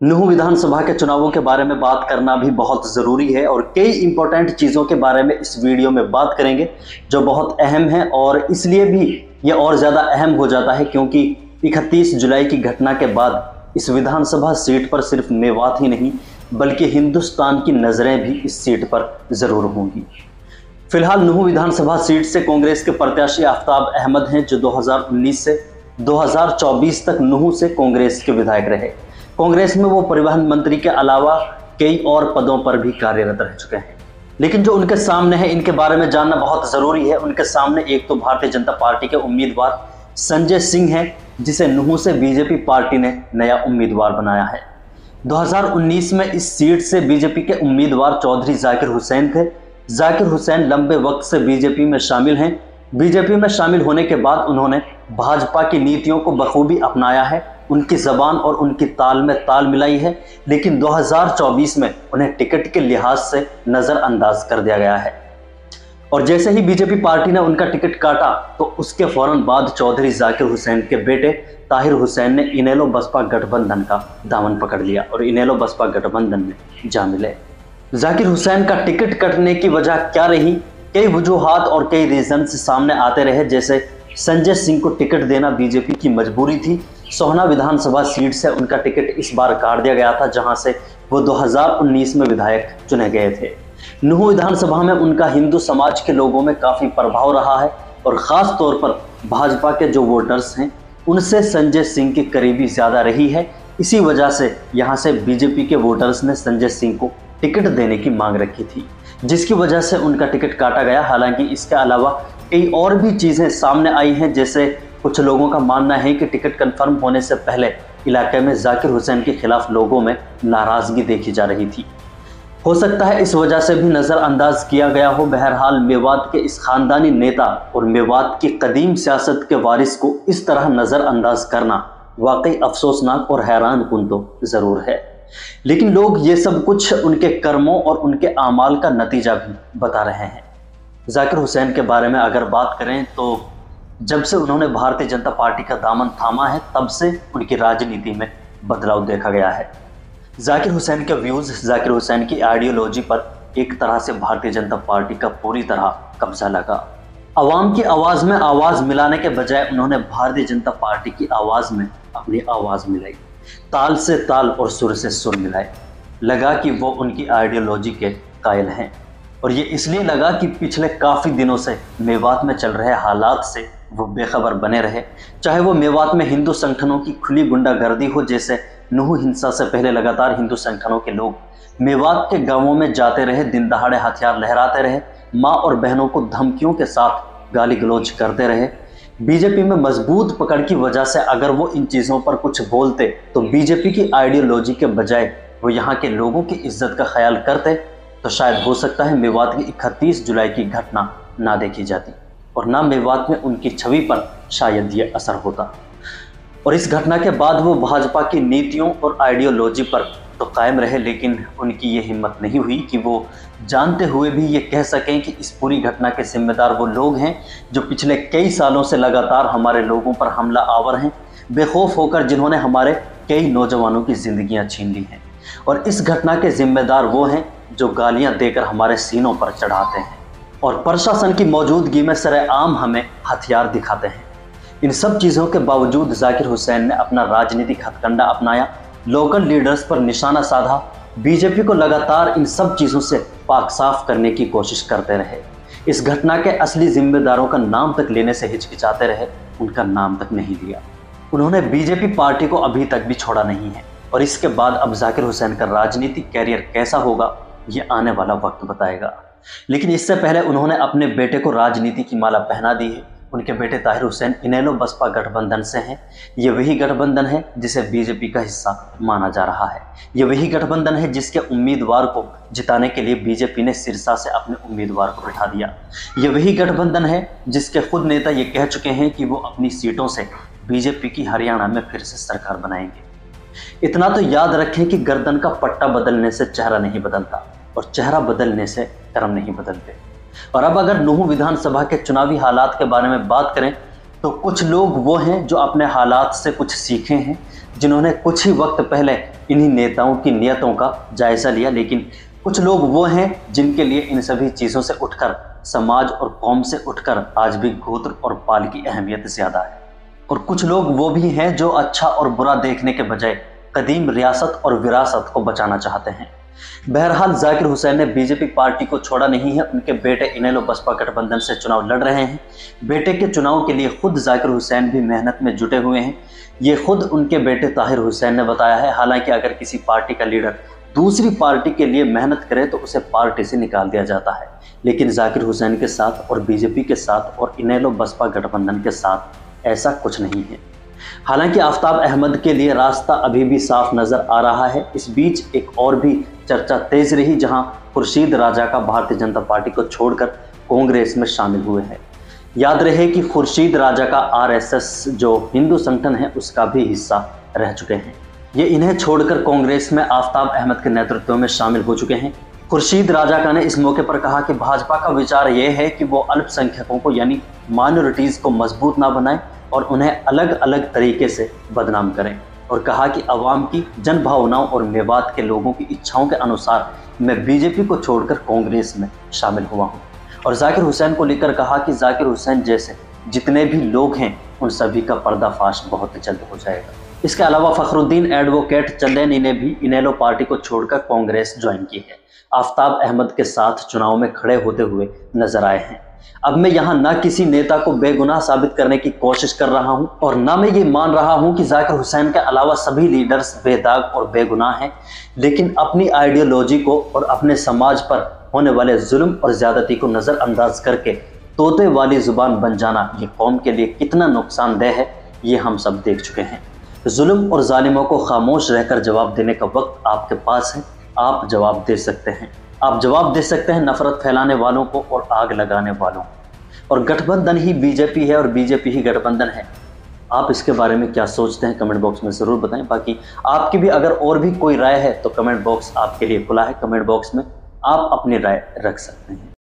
नुह विधानसभा के चुनावों के बारे में बात करना भी बहुत ज़रूरी है और कई इंपॉर्टेंट चीज़ों के बारे में इस वीडियो में बात करेंगे, जो बहुत अहम है और इसलिए भी ये और ज़्यादा अहम हो जाता है क्योंकि 31 जुलाई की घटना के बाद इस विधानसभा सीट पर सिर्फ़ मेवात ही नहीं, बल्कि हिंदुस्तान की नज़रें भी इस सीट पर ज़रूर होंगी। फ़िलहाल नुह विधानसभा सीट से कांग्रेस के प्रत्याशी आफ्ताब अहमद हैं, जो 2019 से 2024 तक नुह से कांग्रेस के विधायक रहे। कांग्रेस में वो परिवहन मंत्री के अलावा कई और पदों पर भी कार्यरत रह चुके हैं। लेकिन जो उनके सामने है, इनके बारे में जानना बहुत ज़रूरी है। उनके सामने एक तो भारतीय जनता पार्टी के उम्मीदवार संजय सिंह हैं, जिसे नुह से बीजेपी पार्टी ने नया उम्मीदवार बनाया है। 2019 में इस सीट से बीजेपी के उम्मीदवार चौधरी जाकिर हुसैन थे। जाकिर हुसैन लंबे वक्त से बीजेपी में शामिल हैं। बीजेपी में शामिल होने के बाद उन्होंने भाजपा की नीतियों को बखूबी अपनाया है। उनकी जबान और उनकी ताल में ताल मिलाई है, लेकिन 2024 में उन्हें टिकट के लिहाज से नज़रअंदाज कर दिया गया है। और जैसे ही बीजेपी पार्टी ने उनका टिकट काटा तो उसके फ़ौरन बाद चौधरी जाकिर हुसैन के बेटे ताहिर हुसैन ने इनेलो बसपा गठबंधन का दामन पकड़ लिया और इनेलो बसपा गठबंधन में जा मिले। जाकिर हुसैन का टिकट कटने की वजह क्या रही? कई वजूहत और कई रीजन सामने आते रहे, जैसे संजय सिंह को टिकट देना बीजेपी की मजबूरी थी। सोहना विधानसभा सीट से उनका टिकट इस बार काट दिया गया था, जहाँ से वो 2019 में विधायक चुने गए थे। नुह विधानसभा में उनका हिंदू समाज के लोगों में काफ़ी प्रभाव रहा है और ख़ास तौर पर भाजपा के जो वोटर्स हैं, उनसे संजय सिंह की करीबी ज़्यादा रही है। इसी वजह से यहाँ से बीजेपी के वोटर्स ने संजय सिंह को टिकट देने की मांग रखी थी, जिसकी वजह से उनका टिकट काटा गया। हालाँकि इसके अलावा कई और भी चीज़ें सामने आई हैं, जैसे कुछ लोगों का मानना है कि टिकट कंफर्म होने से पहले इलाके में जाकिर हुसैन के खिलाफ लोगों में नाराज़गी देखी जा रही थी। हो सकता है इस वजह से भी नज़रअंदाज किया गया हो। बहरहाल, मेवात के इस खानदानी नेता और मेवात की कदीम सियासत के वारिस को इस तरह नज़रअंदाज करना वाकई अफसोसनाक और हैरान कन तो ज़रूर है। लेकिन लोग ये सब कुछ उनके कर्मों और उनके अमाल का नतीजा भी बता रहे हैं। जाकिर हुसैन के बारे में अगर बात करें तो जब से उन्होंने भारतीय जनता पार्टी का दामन थामा है, तब से उनकी राजनीति में बदलाव देखा गया है। जाकिर हुसैन के व्यूज़, जाकिर हुसैन की आइडियोलॉजी पर एक तरह से भारतीय जनता पार्टी का पूरी तरह कब्जा लगा। आवाम की आवाज़ में आवाज़ मिलाने के बजाय उन्होंने भारतीय जनता पार्टी की आवाज़ में अपनी आवाज़ मिलाई। ताल से ताल और सुर से सुर मिलाए। लगा कि वो उनकी आइडियोलॉजी के कायल हैं। और ये इसलिए लगा कि पिछले काफ़ी दिनों से मेवात में चल रहे हालात से वो बेखबर बने रहे। चाहे वो मेवात में हिंदू संगठनों की खुली गुंडागर्दी हो, जैसे नुह हिंसा से पहले लगातार हिंदू संगठनों के लोग मेवात के गाँवों में जाते रहे दिन दहाड़े हथियार लहराते रहे, माँ और बहनों को धमकियों के साथ गाली गलौज करते रहे। बीजेपी में मज़बूत पकड़ की वजह से अगर वो इन चीज़ों पर कुछ बोलते तो बीजेपी की आइडियोलॉजी के बजाय वो यहाँ के लोगों की इज़्ज़त का ख्याल करते तो शायद हो सकता है मेवात की इकतीस जुलाई की घटना ना देखी जाती और ना मेवात में उनकी छवि पर शायद ये असर होता। और इस घटना के बाद वो भाजपा की नीतियों और आइडियोलॉजी पर तो कायम रहे, लेकिन उनकी ये हिम्मत नहीं हुई कि वो जानते हुए भी ये कह सकें कि इस पूरी घटना के जिम्मेदार वो लोग हैं जो पिछले कई सालों से लगातार हमारे लोगों पर हमला आवर हैं, बेखौफ होकर जिन्होंने हमारे कई नौजवानों की ज़िंदगियाँ छीन ली हैं। और इस घटना के जिम्मेदार वो हैं जो गालियाँ देकर हमारे सीनों पर चढ़ाते हैं और प्रशासन की मौजूदगी में सरेआम हमें हथियार दिखाते हैं। इन सब चीज़ों के बावजूद जाकिर हुसैन ने अपना राजनीतिक हथकंडा अपनाया, लोकल लीडर्स पर निशाना साधा, बीजेपी को लगातार इन सब चीज़ों से पाक साफ़ करने की कोशिश करते रहे। इस घटना के असली जिम्मेदारों का नाम तक लेने से हिचकिचाते रहे, उनका नाम तक नहीं लिया। उन्होंने बीजेपी पार्टी को अभी तक भी छोड़ा नहीं है और इसके बाद अब जाकिर हुसैन का राजनीतिक कैरियर कैसा होगा ये आने वाला वक्त बताएगा। लेकिन इससे पहले उन्होंने अपने बेटे को राजनीति की माला पहना दी है। उनके बेटे ताहिर हुसैन इनेलो बसपा गठबंधन से हैं। ये वही गठबंधन है जिसे बीजेपी का हिस्सा माना जा रहा है। ये वही गठबंधन है जिसके उम्मीदवार को जिताने के लिए बीजेपी ने सिरसा से अपने उम्मीदवार को बिठा दिया। ये वही गठबंधन है जिसके खुद नेता ये कह चुके हैं कि वो अपनी सीटों से बीजेपी की हरियाणा में फिर से सरकार बनाएँगे। इतना तो याद रखें कि गर्दन का पट्टा बदलने से चेहरा नहीं बदलता। और चेहरा बदलने से कर्म नहीं बदलते। और अब अगर नूह विधानसभा के चुनावी हालात के बारे में बात करें तो कुछ लोग वो हैं जो अपने हालात से कुछ सीखे हैं, जिन्होंने कुछ ही वक्त पहले इन्हीं नेताओं की नियतों का जायजा लिया, लेकिन कुछ लोग वो हैं जिनके लिए इन सभी चीज़ों से उठकर, समाज और कौम से उठकर आज भी गोत्र और पाल की अहमियत ज़्यादा है। और कुछ लोग वो भी हैं जो अच्छा और बुरा देखने के बजाय कदीम रियासत और विरासत को बचाना चाहते हैं। बहरहाल, जाकिर हुसैन ने बीजेपी पार्टी को छोड़ा नहीं है। उनके बेटे इनेलो बसपा गठबंधन से चुनाव लड़ रहे हैं। बेटे के चुनाव के लिए खुद जाकिर हुसैन भी मेहनत में जुटे हुए हैं। ये खुद उनके बेटे ताहिर हुसैन ने बताया है। हालाँकि, अगर किसी पार्टी का लीडर दूसरी पार्टी के लिए मेहनत करे तो उसे पार्टी से निकाल दिया जाता है। लेकिन जाकिर हुसैन के साथ और बीजेपी के साथ और इनेलो बसपा गठबंधन के साथ ऐसा कुछ नहीं है। हालाँकि आफ्ताब अहमद के लिए रास्ता अभी भी साफ़ नज़र आ रहा है। इस बीच एक और भी चर्चा तेज रही, जहाँ खुर्शीद राजा का भारतीय जनता पार्टी को छोड़कर कांग्रेस में शामिल हुए हैं। याद रहे कि खुर्शीद राजा का आरएसएस जो हिंदू संगठन है, उसका भी हिस्सा रह चुके हैं। ये इन्हें छोड़कर कांग्रेस में आफ्ताब अहमद के नेतृत्व में शामिल हो चुके हैं। खुर्शीद राजा का ने इस मौके पर कहा कि भाजपा का विचार यह है कि वो अल्पसंख्यकों को, यानी माइनॉरिटीज़ को मज़बूत ना बनाए और उन्हें अलग अलग तरीके से बदनाम करें और कहा कि अवाम की जन भावनाओं और मेवात के लोगों की इच्छाओं के अनुसार मैं बीजेपी को छोड़कर कांग्रेस में शामिल हुआ हूँ। और जाकिर हुसैन को लेकर कहा कि जाकिर हुसैन जैसे जितने भी लोग हैं, उन सभी का पर्दाफाश बहुत जल्द हो जाएगा। इसके अलावा फखरुद्दीन एडवोकेट चंदेनी ने भी इनेलो पार्टी को छोड़कर कांग्रेस ज्वाइन की है। आफ्ताब अहमद के साथ चुनाव में खड़े होते हुए नज़र आए हैं। अब मैं यहाँ ना किसी नेता को बेगुनाह साबित करने की कोशिश कर रहा हूँ और ना मैं ये मान रहा हूँ कि जाकिर हुसैन के अलावा सभी लीडर्स बेदाग और बेगुनाह हैं, लेकिन अपनी आइडियोलॉजी को और अपने समाज पर होने वाले जुल्म और ज़्यादती को नज़रअंदाज करके तोते वाली ज़ुबान बन जाना ये कौम के लिए कितना नुकसानदेह है, ये हम सब देख चुके हैं। जुल्म और जालिमों को खामोश रहकर जवाब देने का वक्त आपके पास है, आप जवाब दे सकते हैं। आप जवाब दे सकते हैं नफरत फैलाने वालों को और आग लगाने वालों और गठबंधन ही बीजेपी है और बीजेपी ही गठबंधन है। आप इसके बारे में क्या सोचते हैं कमेंट बॉक्स में ज़रूर बताएँ। बाकी आपकी भी अगर और भी कोई राय है तो कमेंट बॉक्स आपके लिए खुला है। कमेंट बॉक्स में आप अपनी राय रख सकते हैं।